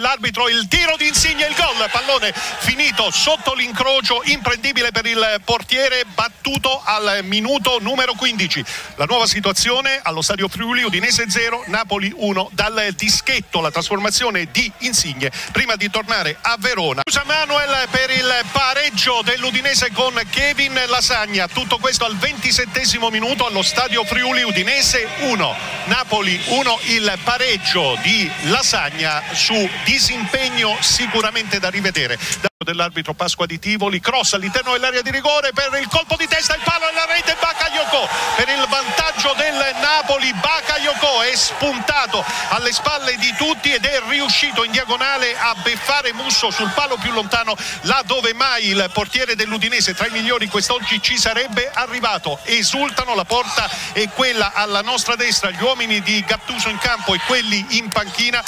L'arbitro il tiro di Insigne il gol, pallone finito sotto l'incrocio, imprendibile per il portiere battuto al minuto numero 15. La nuova situazione allo stadio Friuli, Udinese 0, Napoli 1 dal dischetto, la trasformazione di Insigne prima di tornare a Verona. Usa Manuel per il pareggio dell'Udinese con Kevin Lasagna, tutto questo al 27 minuto allo stadio Friuli, Udinese 1, Napoli 1 il pareggio di Lasagna su disimpegno sicuramente da rivedere. Dell'arbitro Pasqua di Tivoli, cross all'interno dell'area di rigore per il colpo di testa, il palo e la rete Bakayoko per il vantaggio del Napoli, Bakayoko è spuntato alle spalle di tutti ed è riuscito in diagonale a beffare Musso sul palo più lontano là dove mai il portiere dell'Udinese tra i migliori quest'oggi ci sarebbe arrivato, esultano, la porta è quella alla nostra destra, gli uomini di Gattuso in campo e quelli in panchina